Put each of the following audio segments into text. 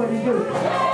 what he do.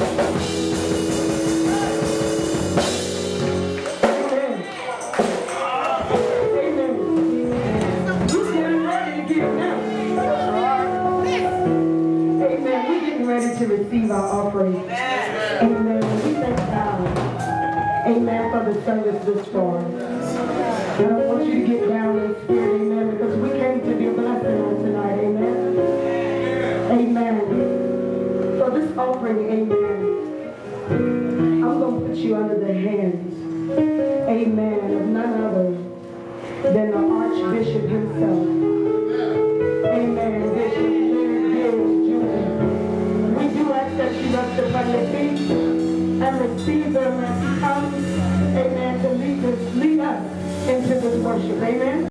To. Amen. Receive our offering. Amen. We thank God. Amen for the service this far. I want you to get down in spirit, amen, because we came to be a tonight, amen. Amen. So this offering, amen, you under the hands amen, of none other than the Archbishop himself. Amen, Bishop. We do ask that you rest upon your feet and receive them as he comes, amen, to lead us, lead us into this worship, amen.